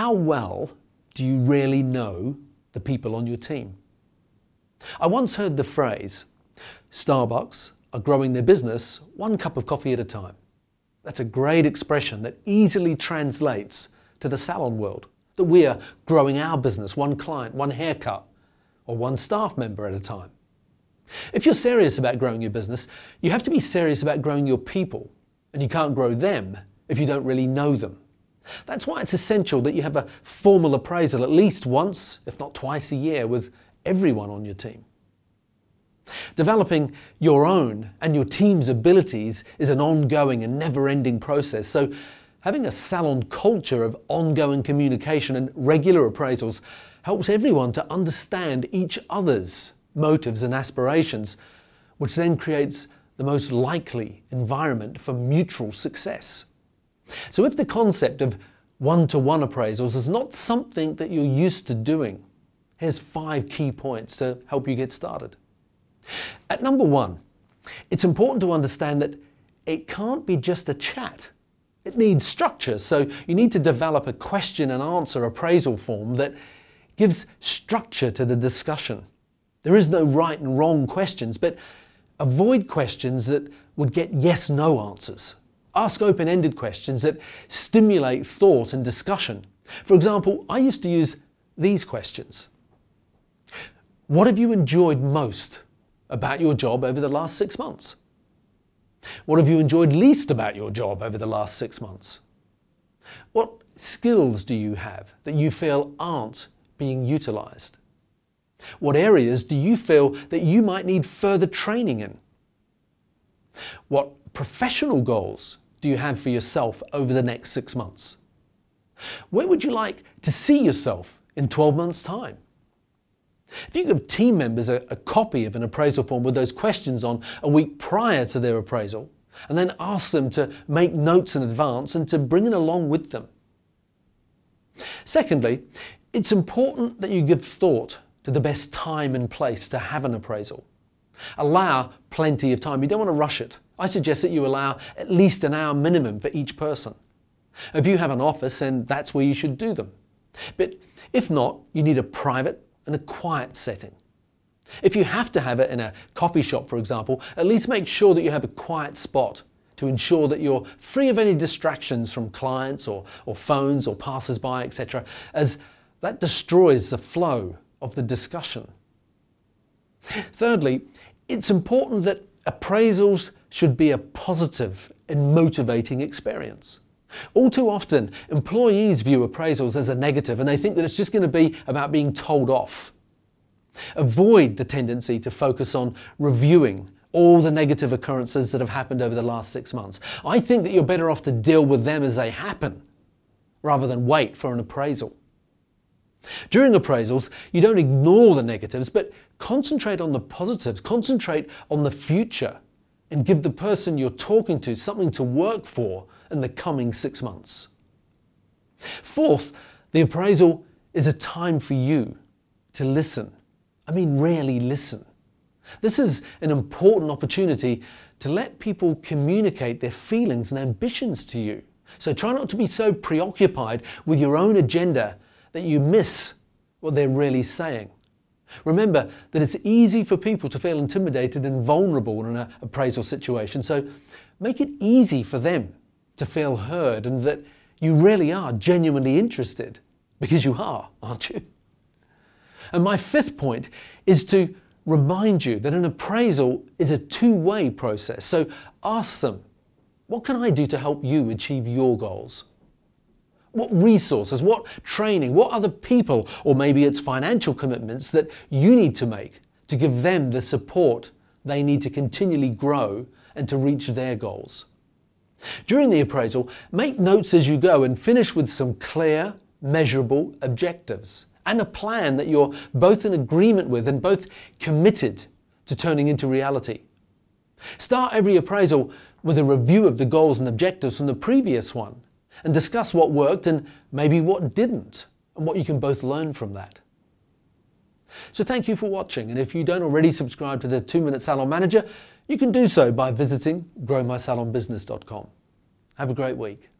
How well do you really know the people on your team? I once heard the phrase, Starbucks are growing their business one cup of coffee at a time. That's a great expression that easily translates to the salon world, that we are growing our business one client, one haircut, or one staff member at a time. If you're serious about growing your business, you have to be serious about growing your people, and you can't grow them if you don't really know them. That's why it's essential that you have a formal appraisal at least once, if not twice a year, with everyone on your team. Developing your own and your team's abilities is an ongoing and never ending process. So, having a salon culture of ongoing communication and regular appraisals helps everyone to understand each other's motives and aspirations, which then creates the most likely environment for mutual success. So, if the concept of one to one appraisals is not something that you're used to doing, here's five key points to help you get started. At number one, it's important to understand that it can't be just a chat. It needs structure, so you need to develop a question and answer appraisal form that gives structure to the discussion. There is no right and wrong questions, but avoid questions that would get yes no answers. Ask open ended questions that stimulate thought and discussion. For example, I used to use these questions What have you enjoyed most about your job over the last six months? What have you enjoyed least about your job over the last six months? What skills do you have that you feel aren't being utilised? What areas do you feel that you might need further training in? What professional goals do you have for yourself over the next six months? Where would you like to see yourself in 12 months' time? If you give team members a, a, copy of an appraisal form with those questions on a week prior to their appraisal, and then ask them to make notes in advance and to bring it along with them. Secondly, it's important that you give thought to the best time and place to have an appraisal. Allow plenty of time. You don't want to rush it. I suggest that you allow at least an hour minimum for each person. If you have an office, then that's where you should do them. But if not, you need a private and a quiet setting. If you have to have it in a coffee shop, for example, at least make sure that you have a quiet spot to ensure that you're free of any distractions from clients or, or phones or passers-by, etc., as that destroys the flow of the discussion. Thirdly, it's important that appraisals should be a positive and motivating experience. All too often, employees view appraisals as a negative and they think that it's just going to be about being told off. Avoid the tendency to focus on reviewing all the negative occurrences that have happened over the last six months. I think that you're better off to deal with them as they happen rather than wait for an appraisal. During appraisals, you don't ignore the negatives, but concentrate on the positives, concentrate on the future, and give the person you're talking to something to work for in the coming six months. Fourth, the appraisal is a time for you to listen. I mean, really listen. This is an important opportunity to let people communicate their feelings and ambitions to you. So try not to be so preoccupied with your own agenda that you miss what they're really saying. Remember that it's easy for people to feel intimidated and vulnerable in an appraisal situation, so make it easy for them to feel heard and that you really are genuinely interested, because you are, aren't you? And my fifth point is to remind you that an appraisal is a two way process. So ask them, what can I do to help you achieve your goals? What resources, what training, what other people, or maybe it's financial commitments that you need to make to give them the support they need to continually grow and to reach their goals. During the appraisal, make notes as you go and finish with some clear, measurable objectives and a plan that you're both in agreement with and both committed to turning into reality. Start every appraisal with a review of the goals and objectives from the previous one and discuss what worked and maybe what didn't, and what you can both learn from that. So thank you for watching, and if you don't already subscribe to the 2 Minute Salon Manager, you can do so by visiting growmysalonbusiness.com. Have a great week.